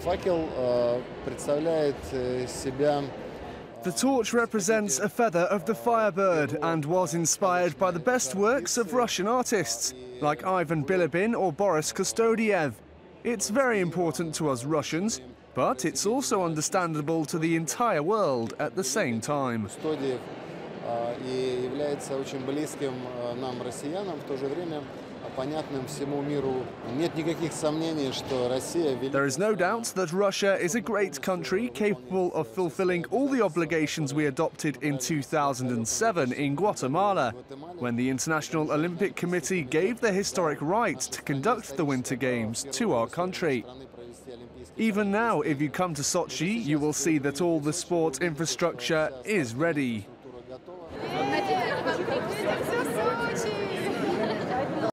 Факел э, представляет э, себя The torch represents a feather of the Firebird and was inspired by the best works of Russian artists, like Ivan Bilibin or Boris Kostodiev. It's very important to us Russians, but it's also understandable to the entire world at the same time. Кустодиев э, и является очень близким э, нам, россиянам, в то же время There is no doubt that Russia is a great country capable of fulfilling all the obligations we adopted in 2007 in Guatemala, when the International Olympic Committee gave the historic right to conduct the Winter Games to our country. Even now, if you come to Sochi, you will see that all the sport infrastructure is ready.